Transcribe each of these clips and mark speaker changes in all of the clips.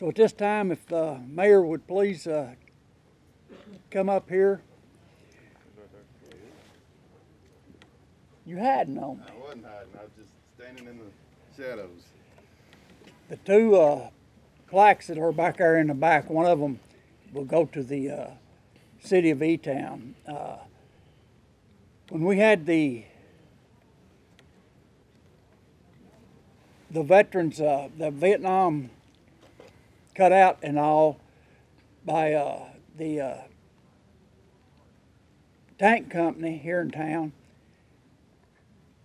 Speaker 1: So at this time, if the mayor would please uh, come up here. You hadn't on me.
Speaker 2: I wasn't hiding. I was just standing in the shadows.
Speaker 1: The two uh, plaques that are back there in the back, one of them will go to the uh, city of E-Town. Uh, when we had the the veterans, uh, the Vietnam cut out and all by uh, the uh, tank company here in town,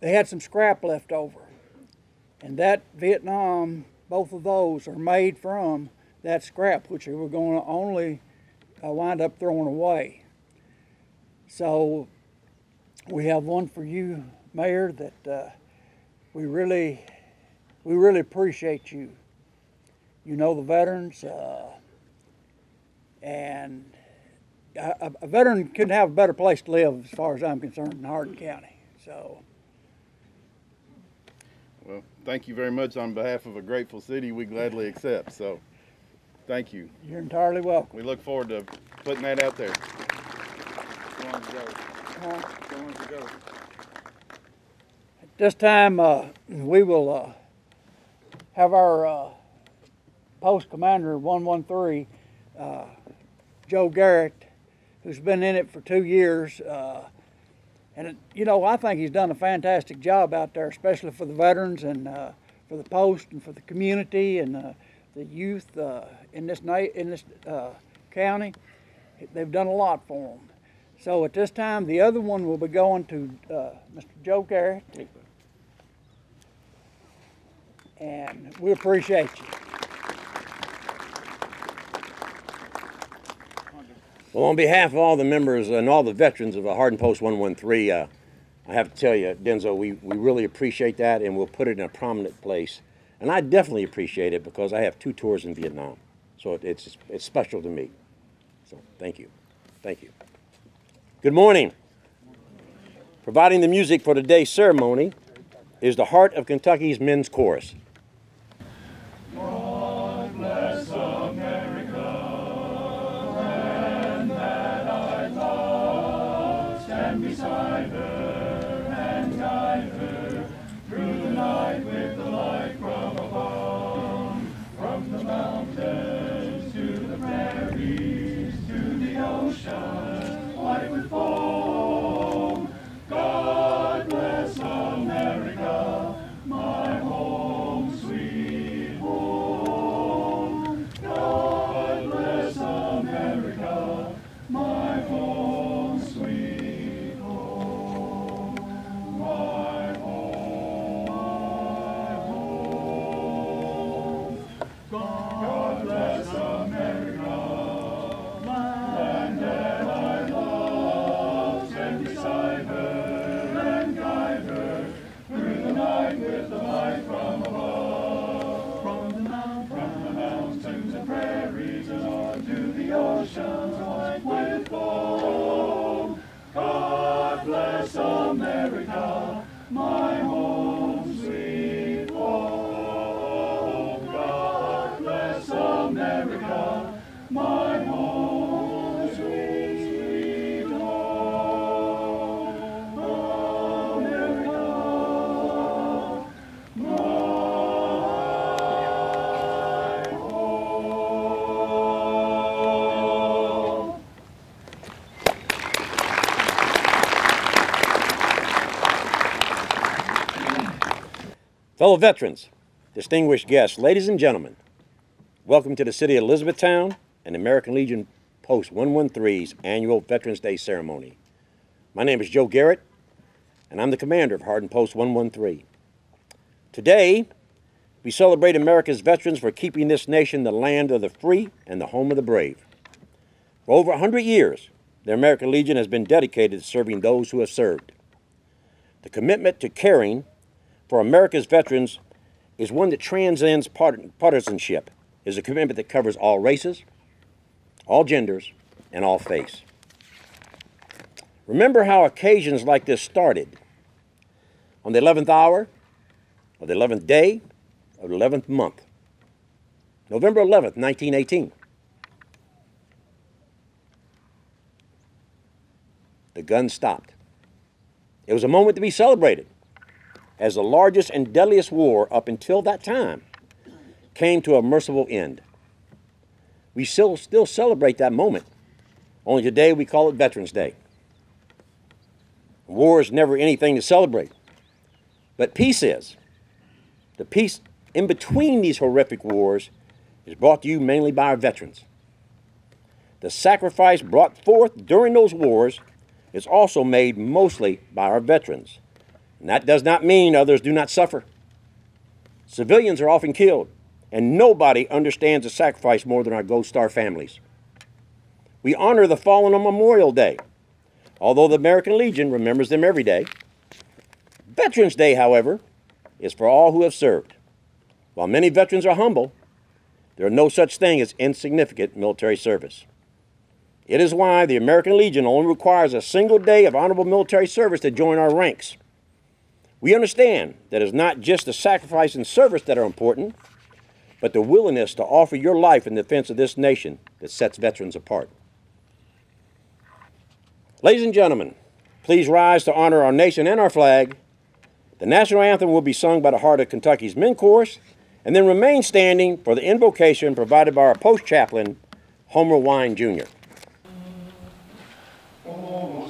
Speaker 1: they had some scrap left over. And that Vietnam, both of those are made from that scrap, which they were going to only uh, wind up throwing away. So we have one for you, Mayor, that uh, we really, we really appreciate you. You know the veterans, uh, and a, a veteran couldn't have a better place to live, as far as I'm concerned, in Hardin County. So.
Speaker 2: Well, thank you very much on behalf of a grateful city. We gladly accept. So, thank you.
Speaker 1: You're entirely welcome.
Speaker 2: We look forward to putting that out there.
Speaker 1: At this time, uh, we will uh, have our uh, post commander 113, uh, Joe Garrett, who's been in it for two years. Uh, and, it, you know, I think he's done a fantastic job out there, especially for the veterans and uh, for the post and for the community and uh, the youth uh, in this, in this uh, county. They've done a lot for them. So at this time, the other one will be going to Mr. Joe Garrett. And we appreciate you.
Speaker 3: Well, on behalf of all the members and all the veterans of uh, Hardin Post 113, uh, I have to tell you, Denzo, we, we really appreciate that and we'll put it in a prominent place. And I definitely appreciate it because I have two tours in Vietnam. So it, it's, it's special to me. So thank you. Thank you. Good morning. Providing the music for today's ceremony is the Heart of Kentucky's Men's Chorus. America. My Fellow veterans, distinguished guests, ladies and gentlemen, welcome to the city of Elizabethtown and American Legion Post 113's annual Veterans Day ceremony. My name is Joe Garrett, and I'm the commander of Hardin Post 113. Today, we celebrate America's veterans for keeping this nation the land of the free and the home of the brave. For over 100 years, the American Legion has been dedicated to serving those who have served. The commitment to caring for America's veterans is one that transcends partisanship, is a commitment that covers all races, all genders, and all faiths. Remember how occasions like this started. On the 11th hour, of the 11th day, of the 11th month,
Speaker 4: November 11th, 1918. The gun stopped. It was a moment to be celebrated as the largest and deadliest war up until that time came to a merciful end. We still, still celebrate that moment, only today we call it Veterans Day. War is never anything to celebrate, but peace is. The peace in between these horrific wars is brought to you mainly by our veterans. The sacrifice brought forth during those wars is also made mostly by our veterans. And that does not mean others do not suffer. Civilians are often killed, and nobody understands the sacrifice more than our Gold Star families. We honor the fallen on Memorial Day, although the American Legion remembers them every day. Veterans Day, however, is for all who have served. While many veterans are humble, there are no such thing as insignificant military service. It is why the American Legion only requires a single day of honorable military service to join our ranks. We understand that it's not just the sacrifice and service that are important, but the willingness to offer your life in defense of this nation that sets veterans apart. Ladies and gentlemen, please rise to honor our nation and our flag. The national anthem will be sung by the Heart of Kentucky's Men Chorus, and then remain standing for the invocation provided by our post chaplain, Homer Wine Jr.
Speaker 3: Oh,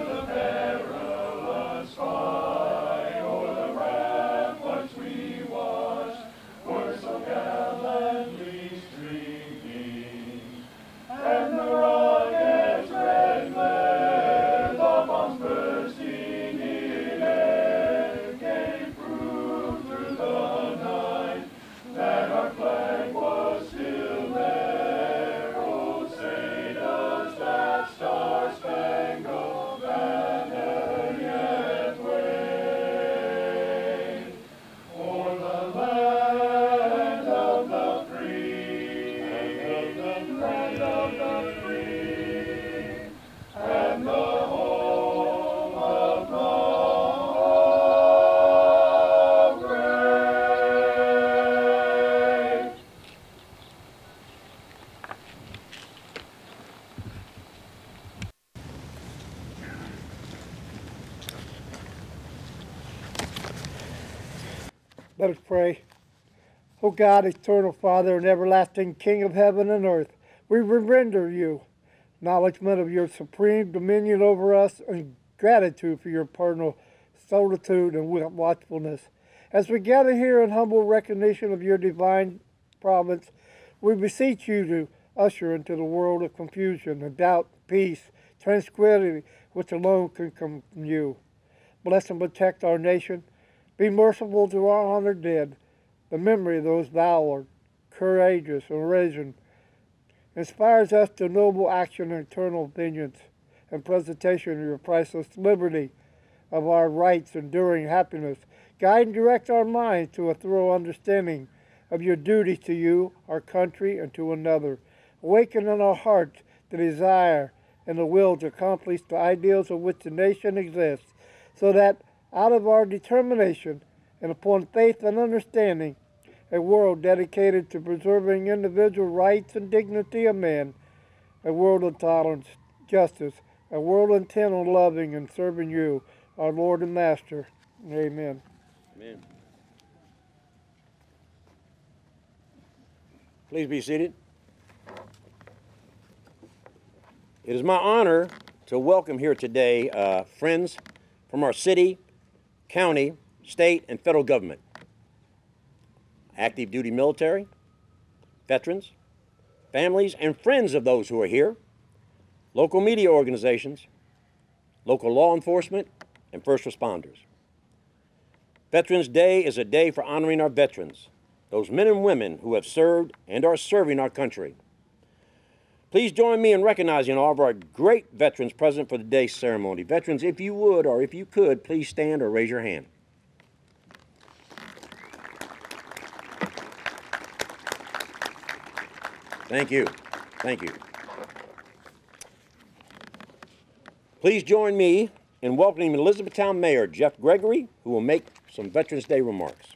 Speaker 5: pray. O God, eternal Father and everlasting King of heaven and earth, we render you acknowledgement of your supreme dominion over us and gratitude for your paternal solitude and watchfulness. As we gather here in humble recognition of your divine providence, we beseech you to usher into the world of confusion and doubt, peace, tranquility, which alone can come from you. Bless and protect our nation. Be merciful to our honored dead. The memory of those valor, courageous, and risen inspires us to noble action and eternal vengeance and presentation of your priceless liberty, of our rights, enduring happiness. Guide and direct our minds to a thorough understanding of your duty to you, our country, and to another. Awaken in our hearts the desire and the will to accomplish the ideals of which the nation exists, so that out of our determination and upon faith and understanding, a world dedicated to preserving individual rights and dignity of man, a world of tolerance, justice, a world intent on loving and serving you, our Lord and Master. Amen.
Speaker 4: Amen. Please be seated. It is my honor to welcome here today uh, friends from our city, county, state, and federal government, active duty military, veterans, families, and friends of those who are here, local media organizations, local law enforcement, and first responders. Veterans Day is a day for honoring our veterans, those men and women who have served and are serving our country. Please join me in recognizing all of our great veterans present for today's ceremony. Veterans, if you would or if you could, please stand or raise your hand. Thank you. Thank you. Please join me in welcoming Elizabethtown Mayor Jeff Gregory, who will make some Veterans Day remarks.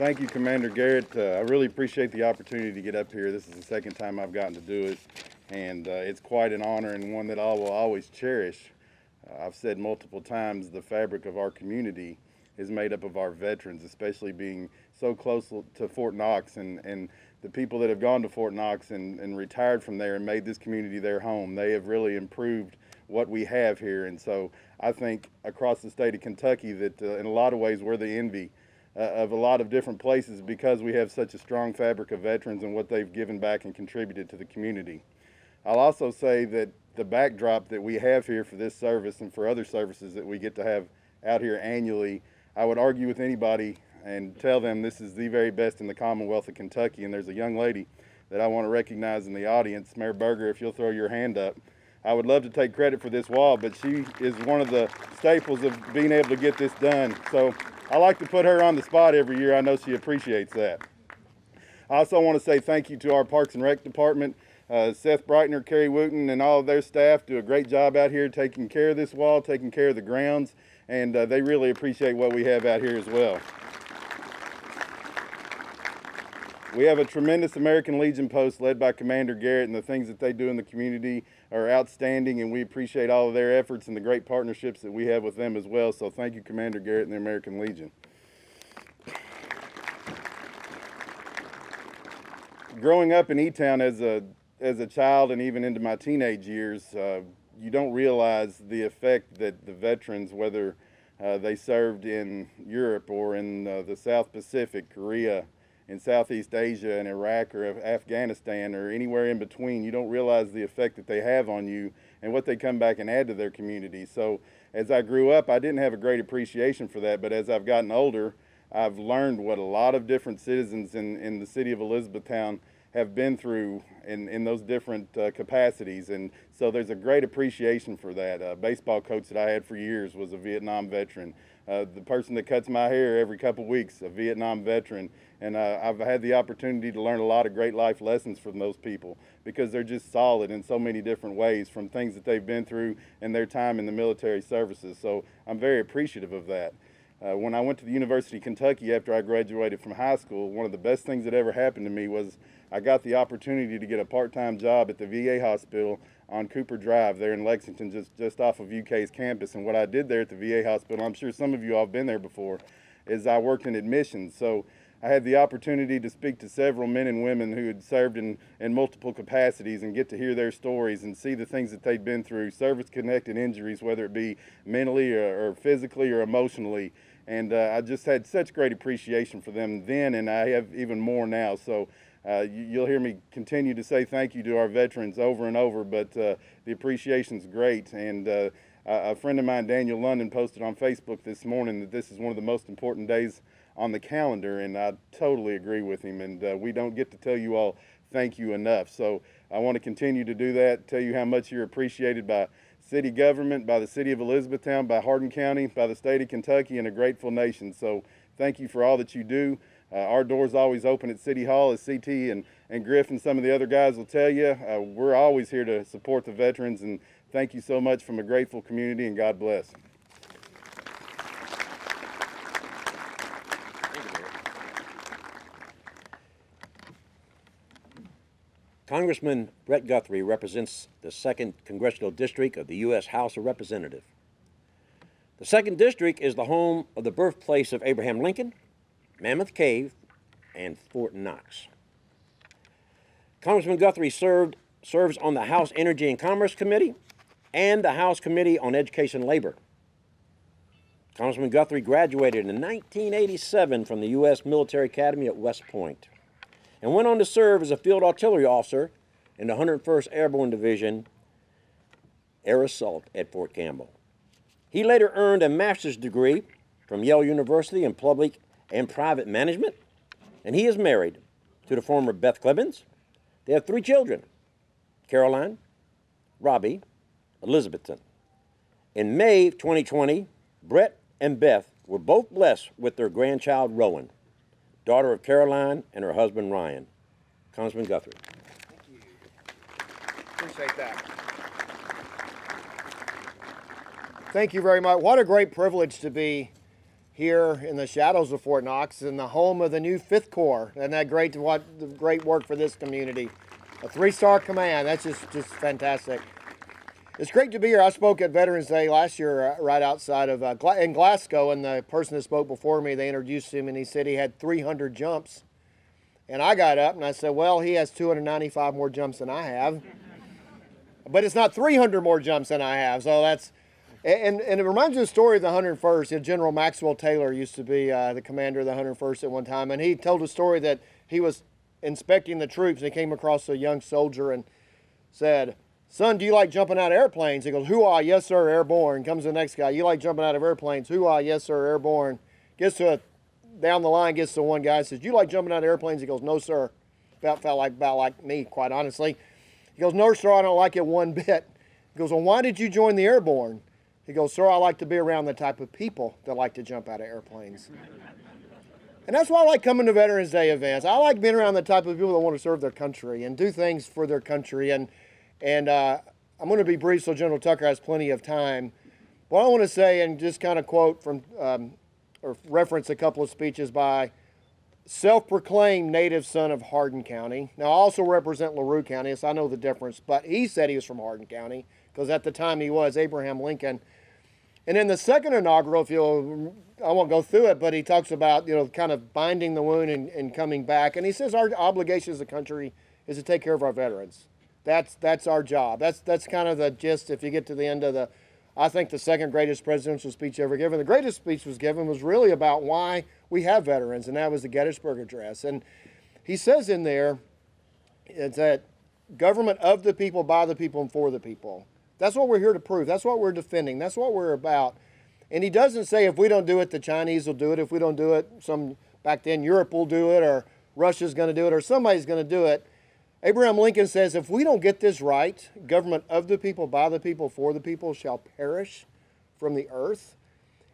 Speaker 2: Thank you, Commander Garrett. Uh, I really appreciate the opportunity to get up here. This is the second time I've gotten to do it, and uh, it's quite an honor and one that I will always cherish. Uh, I've said multiple times the fabric of our community is made up of our veterans, especially being so close to Fort Knox and, and the people that have gone to Fort Knox and, and retired from there and made this community their home. They have really improved what we have here, and so I think across the state of Kentucky that uh, in a lot of ways we're the envy uh, of a lot of different places because we have such a strong fabric of veterans and what they've given back and contributed to the community. I'll also say that the backdrop that we have here for this service and for other services that we get to have out here annually, I would argue with anybody and tell them this is the very best in the Commonwealth of Kentucky. And there's a young lady that I want to recognize in the audience, Mary Berger, if you'll throw your hand up. I would love to take credit for this wall, but she is one of the staples of being able to get this done. So I like to put her on the spot every year. I know she appreciates that. I also want to say thank you to our Parks and Rec Department. Uh, Seth Brightner, Kerry Wooten, and all of their staff do a great job out here taking care of this wall, taking care of the grounds, and uh, they really appreciate what we have out here as well. We have a tremendous American Legion post led by Commander Garrett, and the things that they do in the community are outstanding, and we appreciate all of their efforts and the great partnerships that we have with them as well. So thank you, Commander Garrett and the American Legion. Growing up in E-Town as a as a child and even into my teenage years, uh, you don't realize the effect that the veterans, whether uh, they served in Europe or in uh, the South Pacific, Korea, in Southeast Asia and Iraq or Afghanistan or anywhere in between, you don't realize the effect that they have on you and what they come back and add to their community. So as I grew up, I didn't have a great appreciation for that, but as I've gotten older, I've learned what a lot of different citizens in, in the city of Elizabethtown have been through in, in those different uh, capacities. And so there's a great appreciation for that. A baseball coach that I had for years was a Vietnam veteran. Uh, the person that cuts my hair every couple weeks, a Vietnam veteran. And uh, I've had the opportunity to learn a lot of great life lessons from those people because they're just solid in so many different ways from things that they've been through in their time in the military services. So I'm very appreciative of that. Uh, when I went to the University of Kentucky after I graduated from high school, one of the best things that ever happened to me was I got the opportunity to get a part-time job at the VA hospital on Cooper Drive there in Lexington, just, just off of UK's campus. And what I did there at the VA hospital, I'm sure some of you all have been there before, is I worked in admissions. So I had the opportunity to speak to several men and women who had served in, in multiple capacities and get to hear their stories and see the things that they'd been through, service-connected injuries, whether it be mentally or, or physically or emotionally. And uh, I just had such great appreciation for them then, and I have even more now. So uh, you, will hear me continue to say thank you to our veterans over and over, but uh, the appreciation is great. And uh, a friend of mine, Daniel London, posted on Facebook this morning that this is one of the most important days on the calendar, and I totally agree with him. And uh, we don't get to tell you all thank you enough. So I want to continue to do that, tell you how much you're appreciated by city government, by the city of Elizabethtown, by Hardin County, by the state of Kentucky, and a grateful nation. So thank you for all that you do. Uh, our door's always open at City Hall, as CT and, and Griff and some of the other guys will tell you. Uh, we're always here to support the veterans, and thank you so much from a grateful community, and God bless.
Speaker 4: Congressman Brett Guthrie represents the 2nd Congressional District of the U.S. House of Representatives. The 2nd District is the home of the birthplace of Abraham Lincoln, Mammoth Cave, and Fort Knox. Congressman Guthrie served, serves on the House Energy and Commerce Committee and the House Committee on Education and Labor. Congressman Guthrie graduated in 1987 from the U.S. Military Academy at West Point and went on to serve as a field artillery officer in the 101st Airborne Division Air Assault at Fort Campbell. He later earned a master's degree from Yale University in Public and private management, and he is married to the former Beth Clemens. They have three children Caroline, Robbie, Elizabethton. In May 2020, Brett and Beth were both blessed with their grandchild Rowan. Daughter of Caroline and her husband Ryan. Congressman Guthrie. Thank you.
Speaker 6: Appreciate that. Thank you very much. What a great privilege to be here in the shadows of Fort Knox, in the home of the new Fifth Corps, and that great what the great work for this community. A three-star command. That's just just fantastic. It's great to be here. I spoke at Veterans Day last year, uh, right outside of uh, Gla- in Glasgow, and the person that spoke before me, they introduced him, and he said he had 300 jumps. And I got up and I said, "Well, he has 295 more jumps than I have." but it's not 300 more jumps than I have. So that's, and, and it reminds me of the story of the 101st. You know, General Maxwell Taylor used to be uh, the commander of the 101st at one time, and he told a story that he was inspecting the troops and he came across a young soldier and said, Son, do you like jumping out of airplanes? He goes, Hoo-ah, yes, sir, airborne. Comes the next guy, you like jumping out of airplanes? Hoo-ah, yes, sir, airborne. Gets to a, down the line, gets to one guy, says, you like jumping out of airplanes? He goes, no, sir. Felt, felt like, about like me, quite honestly. He goes, No, sir, I don't like it one bit. He goes, Well, why did you join the airborne? He goes, Sir, I like to be around the type of people that like to jump out of airplanes. and that's why I like coming to Veterans Day events. I like being around the type of people that want to serve their country and do things for their country. And, and uh, I'm going to be brief so General Tucker has plenty of time. What I want to say, and just kind of quote from um, or reference a couple of speeches by self-proclaimed native son of Hardin County. Now, I also represent LaRue County, so I know the difference. But he said he was from Hardin County because at the time he was Abraham Lincoln. And in the second inaugural, if you'll, I won't go through it, but he talks about you know kind of binding the wound and, and coming back. And he says our obligation as a country is to take care of our veterans. That's that's our job. That's that's kind of the gist. If you get to the end of the, I think the second greatest presidential speech ever given. The greatest speech was given was really about why we have veterans, and that was the Gettysburg Address. And he says in there, it's that government of the people, by the people, and for the people. That's what we're here to prove. That's what we're defending. That's what we're about. And he doesn't say if we don't do it, the Chinese will do it. If we don't do it, some back then Europe will do it, or Russia's going to do it, or somebody's going to do it. Abraham Lincoln says, if we don't get this right, government of the people, by the people, for the people shall perish from the earth.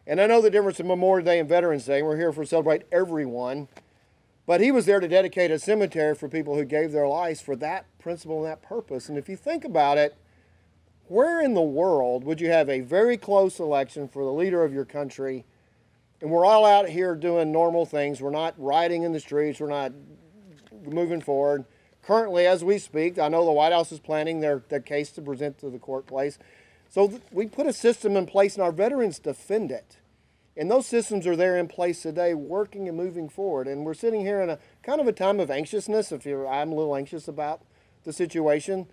Speaker 6: And I know the difference in Memorial Day and Veterans Day. We're here for celebrate everyone. But he was there to dedicate a cemetery for people who gave their lives for that principle and that purpose. And if you think about it, where in the world would you have a very close election for the leader of your country and we're all out here doing normal things? We're not rioting in the streets, we're not moving forward. Currently, as we speak, I know the White House is planning their, their case to present to the court place. So we put a system in place and our veterans defend it. And those systems are there in place today, working and moving forward. And we're sitting here in a kind of a time of anxiousness. If you're, I'm a little anxious about the situation.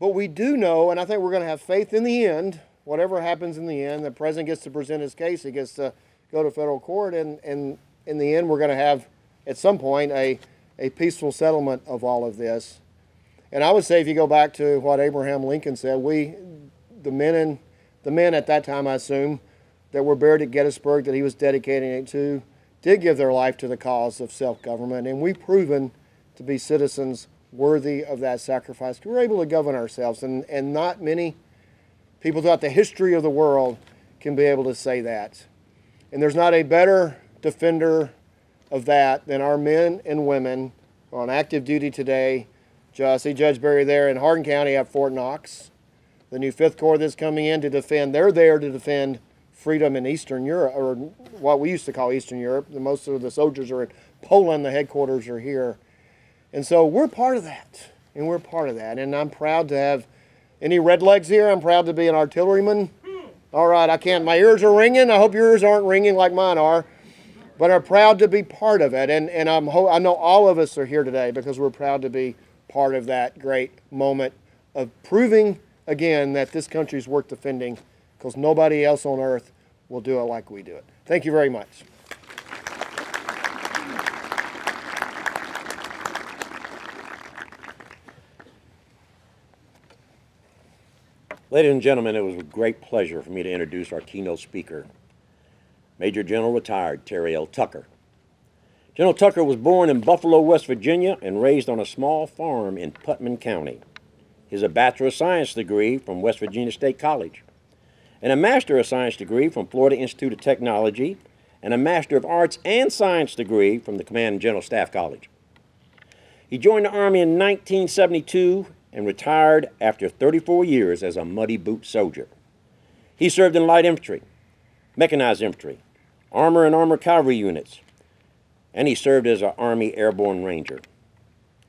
Speaker 6: But we do know, and I think we're going to have faith in the end, whatever happens in the end, the president gets to present his case, he gets to go to federal court, and, and in the end, we're going to have, at some point, a, a peaceful settlement of all of this. And I would say, if you go back to what Abraham Lincoln said, we, the men and the men at that time, I assume, that were buried at Gettysburg, that he was dedicating it to, did give their life to the cause of self-government, and we've proven to be citizens worthy of that sacrifice. We're able to govern ourselves, and, and not many people throughout the history of the world can be able to say that. And there's not a better defender of that than our men and women on active duty today. See Judge Berry there in Hardin County at Fort Knox. The new Fifth Corps that's coming in to defend, they're there to defend freedom in Eastern Europe, or what we used to call Eastern Europe. Most of the soldiers are in Poland, the headquarters are here. And so we're part of that, and we're part of that. And I'm proud to have any redlegs here. I'm proud to be an artilleryman. All right, I can't, my ears are ringing. I hope your ears aren't ringing like mine are. But I'm proud to be part of it. And, and I'm, I know all of us are here today because we're proud to be part of that great moment of proving again that this country is worth defending because nobody else on earth will do it like we do it. Thank you very much.
Speaker 4: Ladies and gentlemen, it was a great pleasure for me to introduce our keynote speaker, Major General retired Terry L. Tucker. General Tucker was born in Buffalo, West Virginia, and raised on a small farm in Putnam County. He has a Bachelor of Science degree from West Virginia State College and a Master of Science degree from Florida Institute of Technology and a Master of Arts and Science degree from the Command and General Staff College. He joined the Army in 1972 and retired after 34 years as a muddy boot soldier. He served in light infantry, mechanized infantry, armor and armor cavalry units, and he served as an Army Airborne Ranger.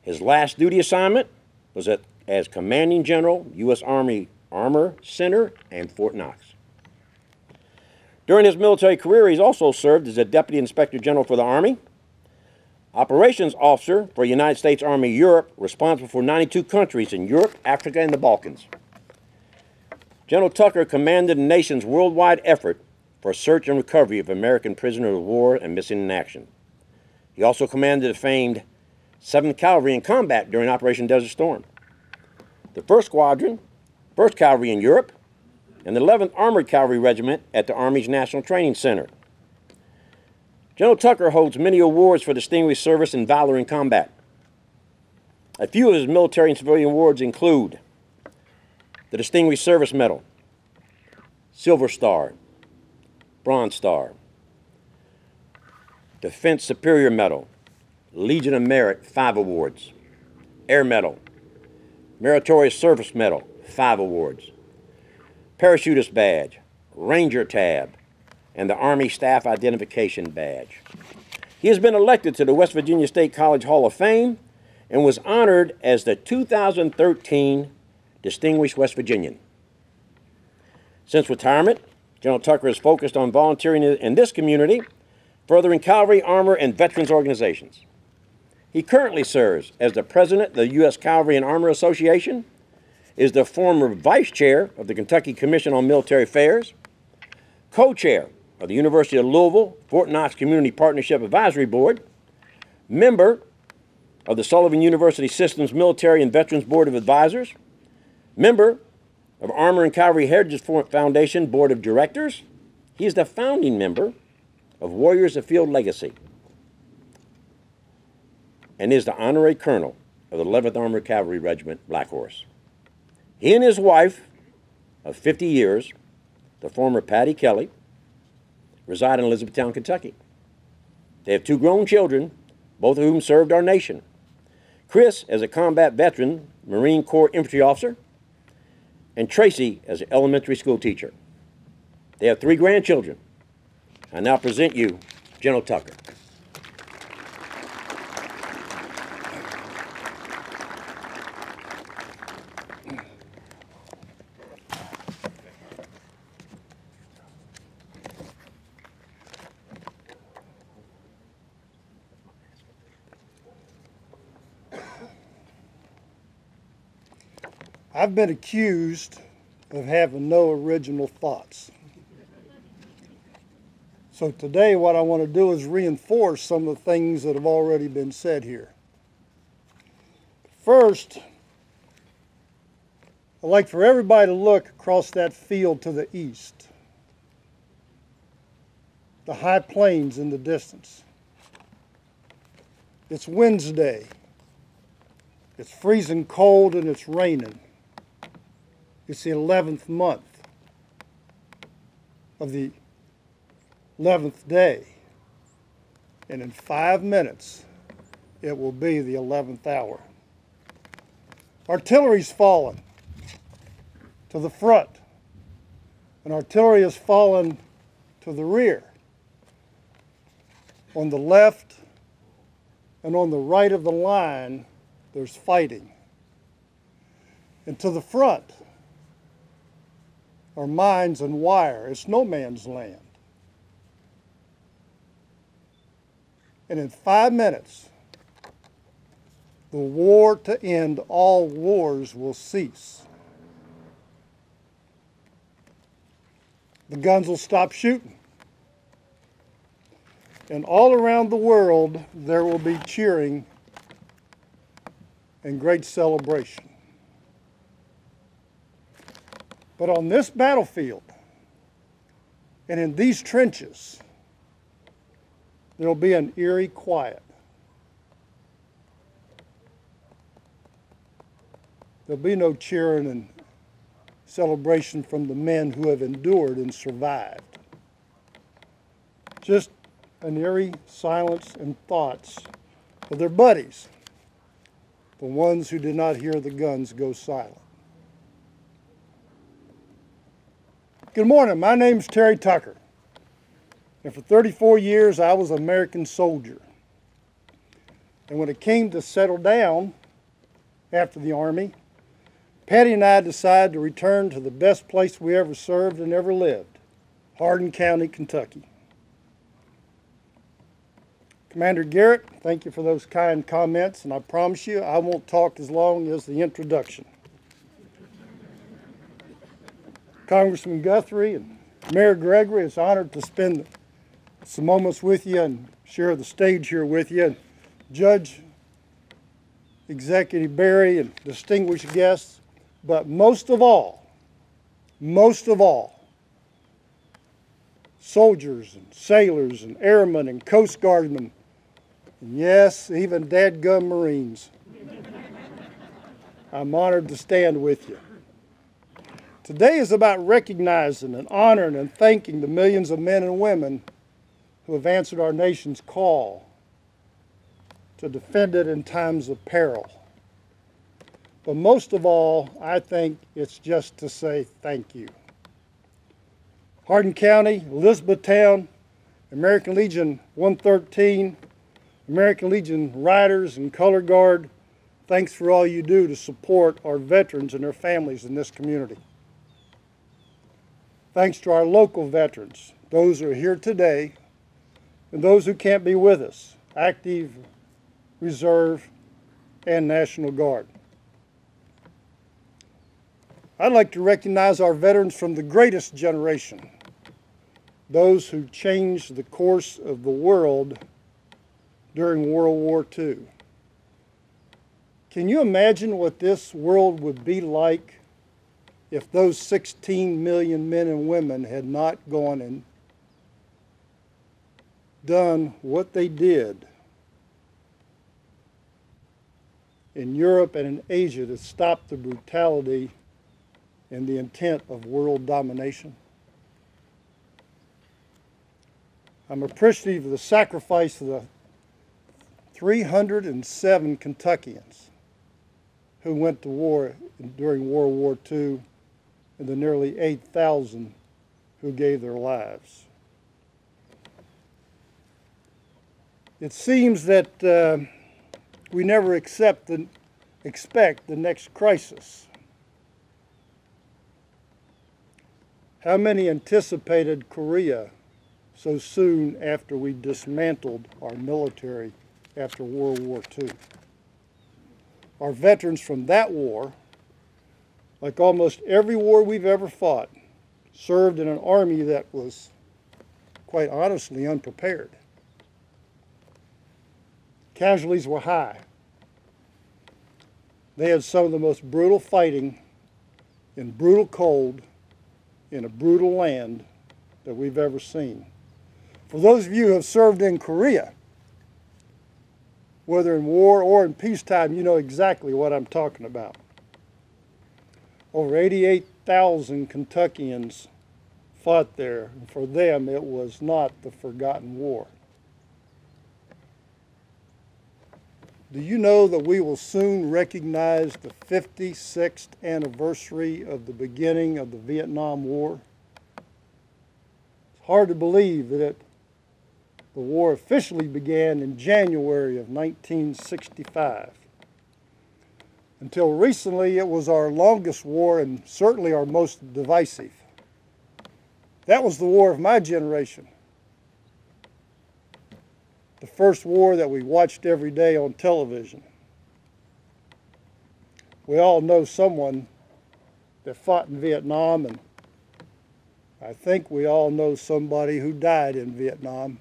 Speaker 4: His last duty assignment was at, as Commanding General, U.S. Army Armor Center and Fort Knox. During his military career, he's also served as a Deputy Inspector General for the Army, Operations Officer for United States Army Europe, responsible for 92 countries in Europe, Africa, and the Balkans. General Tucker commanded the nation's worldwide effort for search and recovery of American prisoners of war and missing in action. He also commanded the famed 7th Cavalry in combat during Operation Desert Storm. The 1st Squadron, 1st Cavalry in Europe, and the 11th Armored Cavalry Regiment at the Army's National Training Center. General Tucker holds many awards for distinguished service and valor in combat. A few of his military and civilian awards include the Distinguished Service Medal, Silver Star, Bronze Star, Defense Superior Medal, Legion of Merit, five awards, Air Medal, Meritorious Service Medal, five awards, Parachutist Badge, Ranger Tab, and the Army Staff Identification Badge. He has been elected to the West Virginia State College Hall of Fame and was honored as the 2013 Distinguished West Virginian. Since retirement, General Tucker is focused on volunteering in this community, furthering cavalry, armor, and veterans organizations. He currently serves as the president of the U.S. Cavalry and Armor Association, is the former vice chair of the Kentucky Commission on Military Affairs, co chair of the University of Louisville Fort Knox Community Partnership Advisory Board, member of the Sullivan University Systems Military and Veterans Board of Advisors, member of Armor and Cavalry Heritage Foundation Board of Directors. He is the founding member of Warriors of Field Legacy and is the honorary colonel of the 11th Armored Cavalry Regiment Black Horse. He and his wife of 50 years, the former Patty Kelly, reside in Elizabethtown, Kentucky. They have two grown children, both of whom served our nation. Chris as a combat veteran, Marine Corps infantry officer, and Tracy as an elementary school teacher. They have three grandchildren. I now present you General Tucker.
Speaker 7: I've been accused of having no original thoughts. So today what I want to do is reinforce some of the things that have already been said here. First, I'd like for everybody to look across that field to the east. The high plains in the distance. It's Wednesday. It's freezing cold and it's raining. It's the 11th month of the 11th day. And in five minutes, it will be the 11th hour. Artillery's fallen to the front, and artillery has fallen to the rear. On the left and on the right of the line, there's fighting. And to the front, are mines and wire. It's no man's land. And in five minutes, the war to end all wars will cease. The guns will stop shooting. And all around the world, there will be cheering and great celebration. But on this battlefield and in these trenches, there'll be an eerie quiet. There'll be no cheering and celebration from the men who have endured and survived. Just an eerie silence and thoughts of their buddies, the ones who did not hear the guns go silent. Good morning. My name is Terry Tucker. And for 34 years, I was an American soldier. And when it came to settle down after the Army, Patty and I decided to return to the best place we ever served and ever lived Hardin County, Kentucky. Commander Garrett, thank you for those kind comments, and I promise you I won't talk as long as the introduction. Congressman Guthrie and Mayor Gregory, it's an honor to spend some moments with you and share the stage here with you. And Judge, Executive Berry, and distinguished guests, but most of all, most of all, soldiers and sailors and airmen and Coast Guardmen, and yes, even dadgum Marines. I'm honored to stand with you. Today is about recognizing and honoring and thanking the millions of men and women who have answered our nation's call to defend it in times of peril. But most of all, I think it's just to say thank you. Hardin County, Elizabethtown, American Legion 113, American Legion Riders and Color Guard, thanks for all you do to support our veterans and their families in this community. Thanks to our local veterans, those who are here today and those who can't be with us, active, reserve, and National Guard. I'd like to recognize our veterans from the greatest generation, those who changed the course of the world during World War II. Can you imagine what this world would be like if those 16 million men and women had not gone and done what they did in Europe and in Asia to stop the brutality and the intent of world domination. I'm appreciative of the sacrifice of the 307 Kentuckians who went to war during World War II and the nearly 8,000 who gave their lives. It seems that uh, we never accept the, expect the next crisis. How many anticipated Korea so soon after we dismantled our military after World War II? Our veterans from that war, like almost every war we've ever fought, served in an army that was, quite honestly, unprepared. Casualties were high. They had some of the most brutal fighting in brutal cold in a brutal land that we've ever seen. For those of you who have served in Korea, whether in war or in peacetime, you know exactly what I'm talking about. Over 88,000 Kentuckians fought there, and for them it was not the forgotten war. Do you know that we will soon recognize the 56th anniversary of the beginning of the Vietnam War? It's hard to believe that it, the war officially began in January of 1965. Until recently, it was our longest war and certainly our most divisive. That was the war of my generation the first war that we watched every day on television. We all know someone that fought in Vietnam, and I think we all know somebody who died in Vietnam.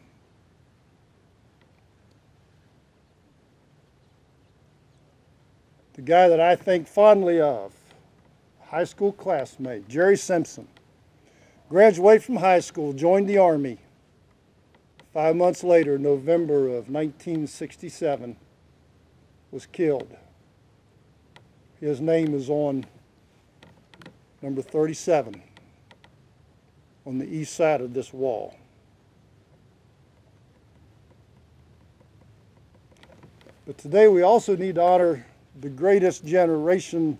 Speaker 7: The guy that I think fondly of, high school classmate, Jerry Simpson, graduated from high school, joined the Army, Five months later, November of 1967, was killed. His name is on number 37 on the east side of this wall. But today we also need to honor the greatest generation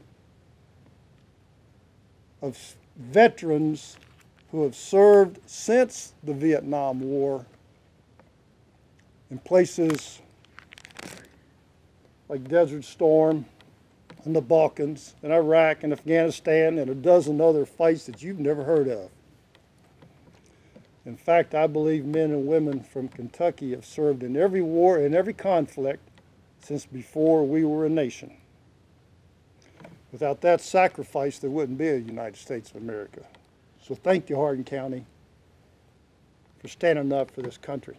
Speaker 7: of veterans who have served since the Vietnam War in places like Desert Storm in the Balkans, in Iraq and Afghanistan, and a dozen other fights that you've never heard of. In fact, I believe men and women from Kentucky have served in every war and every conflict since before we were a nation. Without that sacrifice, there wouldn't be a United States of America. So thank you, Hardin County, for standing up for this country.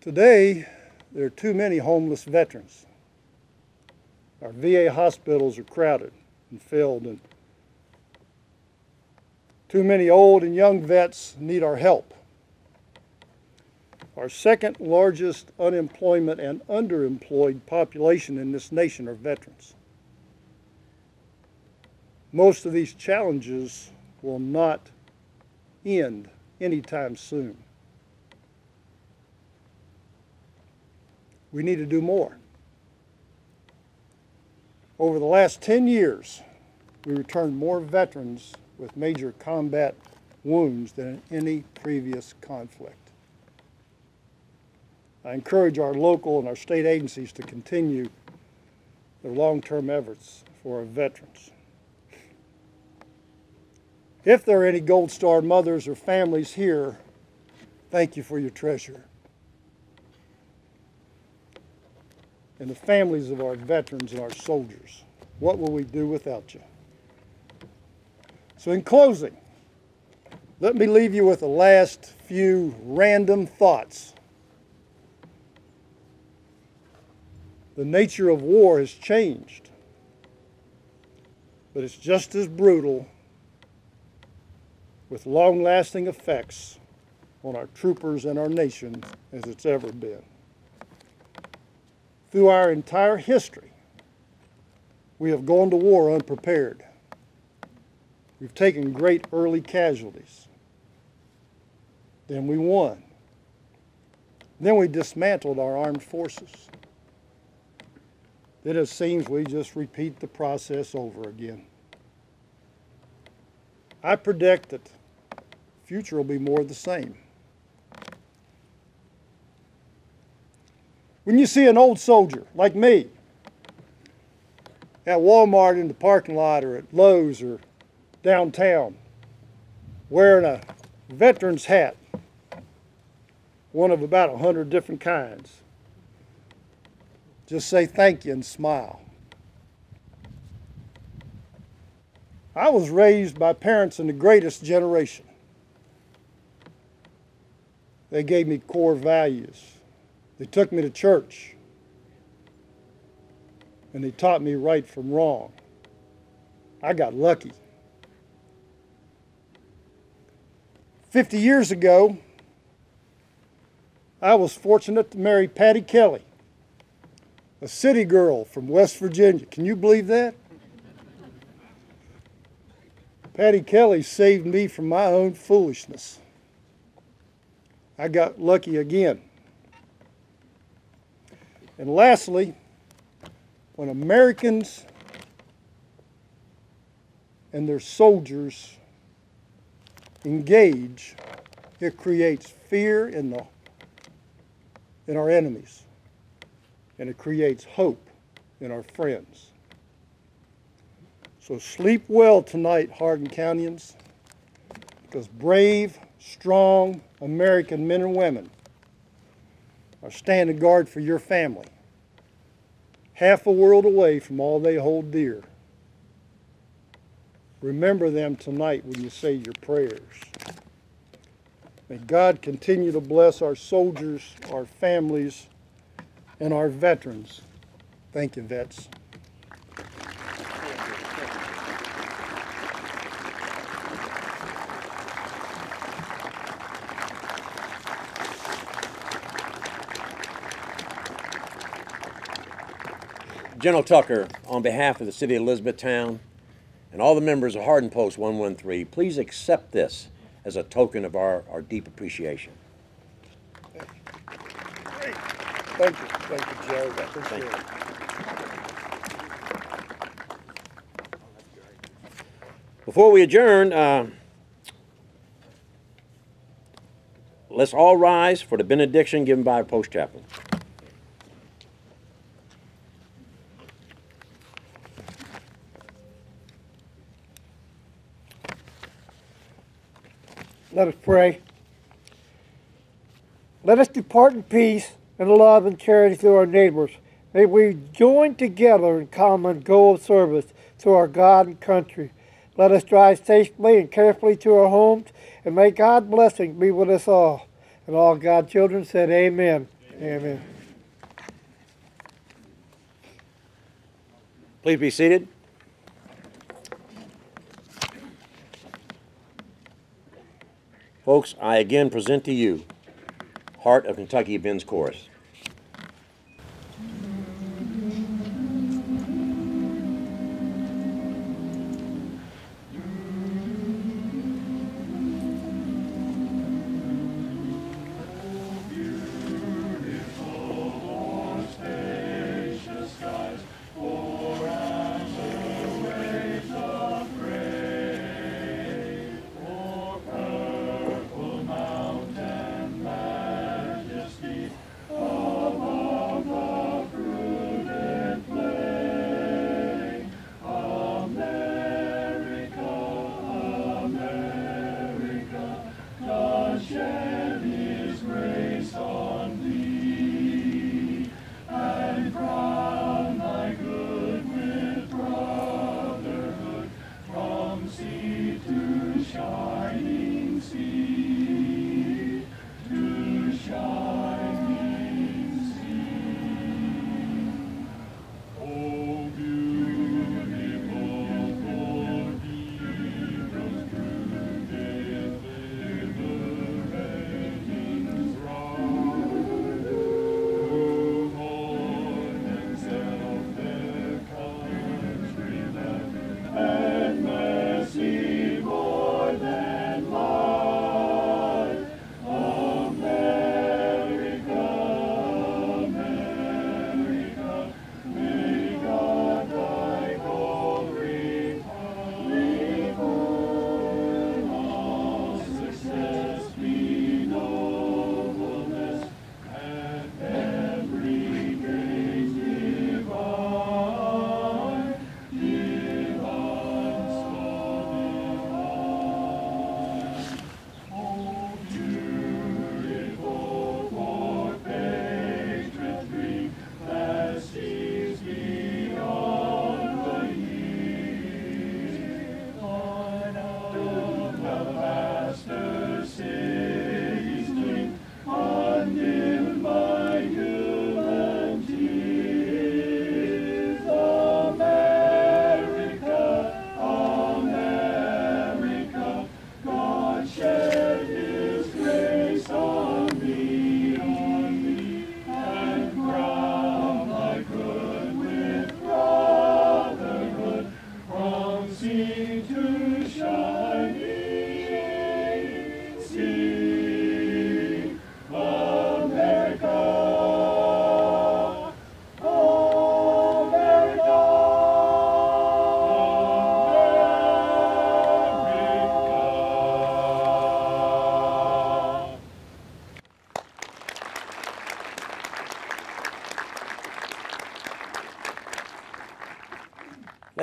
Speaker 7: Today, there are too many homeless veterans. Our VA hospitals are crowded and filled, and too many old and young vets need our help. Our second largest unemployment and underemployed population in this nation are veterans. Most of these challenges will not end anytime soon. We need to do more. Over the last 10 years, we returned more veterans with major combat wounds than in any previous conflict. I encourage our local and our state agencies to continue their long-term efforts for our veterans. If there are any Gold Star mothers or families here, thank you for your treasure. And the families of our veterans and our soldiers, what will we do without you? So, in closing, let me leave you with the last few random thoughts. The nature of war has changed, but it's just as brutal with long lasting effects on our troopers and our nation as it's ever been. Through our entire history, we have gone to war unprepared. We've taken great early casualties. Then we won. Then we dismantled our armed forces. Then it seems we just repeat the process over again. I predict that the future will be more of the same. When you see an old soldier like me at Walmart in the parking lot or at Lowe's or downtown wearing a veteran's hat, one of about a hundred different kinds, just say thank you and smile. I was raised by parents in the greatest generation. They gave me core values. They took me to church. And they taught me right from wrong. I got lucky. 50 years ago, I was fortunate to marry Patty Kelly, a city girl from West Virginia. Can you believe that? Patty Kelly saved me from my own foolishness. I got lucky again. And lastly, when Americans and their soldiers engage, it creates fear in, the, in our enemies, and it creates hope in our friends. So sleep well tonight, Hardin Countyans, because brave, strong American men and women are standing guard for your family, half a world away from all they hold dear. Remember them tonight when you say your prayers. May God continue to bless our soldiers, our families, and our veterans. Thank you, vets.
Speaker 4: General Tucker, on behalf of the city of Elizabethtown and all the members of Hardin Post 113, please accept this as a token of our, our deep appreciation.
Speaker 7: Great. Thank you, thank you, Joe. Appreciate it.
Speaker 3: Before we adjourn, uh, let's all rise for the benediction given by our post chaplain.
Speaker 5: Let us pray. Let us depart in peace and love and charity to our neighbors. May we join together in common goal of service to our God and country. Let us drive safely and carefully to our homes, and may God's blessing be with us all. And all God's children said, Amen. Amen.
Speaker 3: Please be seated. Folks, I again present to you Heart of Kentucky Men's Chorus.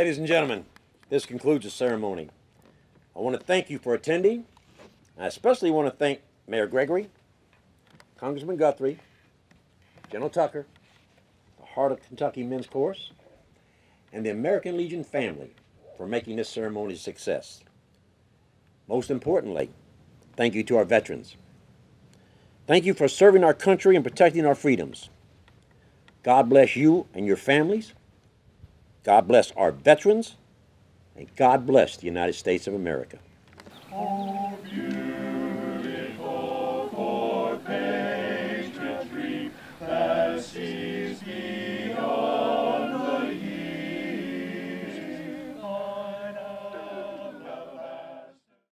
Speaker 3: Ladies and gentlemen, this concludes the ceremony. I want to thank you for attending. I especially want to thank Mayor Gregory, Congressman Guthrie, General Tucker, the Heart of Kentucky Men's Chorus, and the American Legion family for making this ceremony a success. Most importantly, thank you to our veterans. Thank you for serving our country and protecting our freedoms. God bless you and your families. God bless our veterans. And God bless the United States of America.